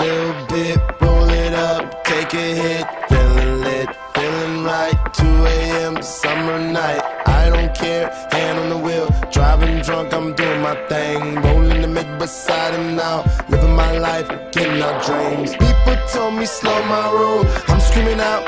little bit, roll it up, take a hit, feeling lit, feeling right. 2 a.m. summer night, I don't care, hand on the wheel, driving drunk, I'm doing my thing, rolling the mid beside him now, living my life, getting out dreams. People told me slow my roll, I'm screaming out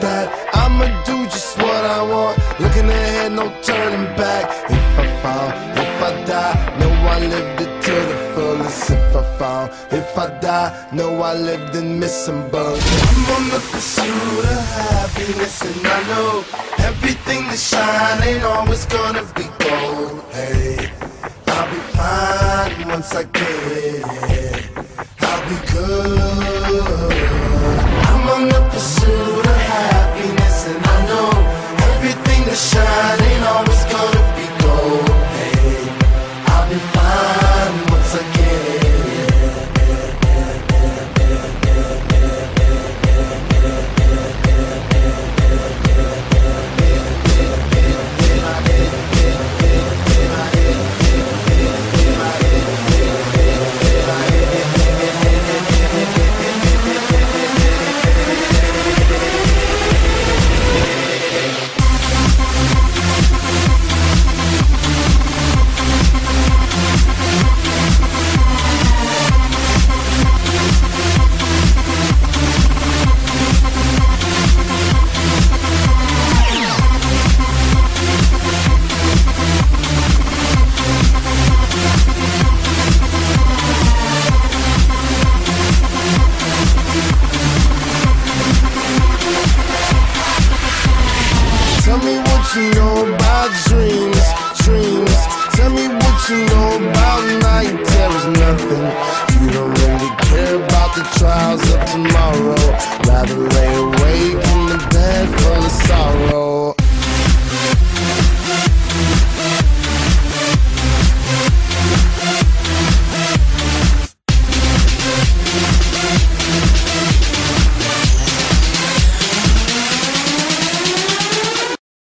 that I'ma do just what I want, looking ahead, no turning back. If I fall, if I die. I lived it to the fullest. If I fall, if I die, know I lived in missing bugs. I'm on the pursuit of happiness, and I know everything that shine ain't always gonna be gold. Hey, I'll be fine once I get it. I'll be good. Tell me what you know about dreams, dreams. Tell me what you know about night terrors, nothing. You don't really care about the trials of tomorrow. Rather lay awake in the bed full of sorrow.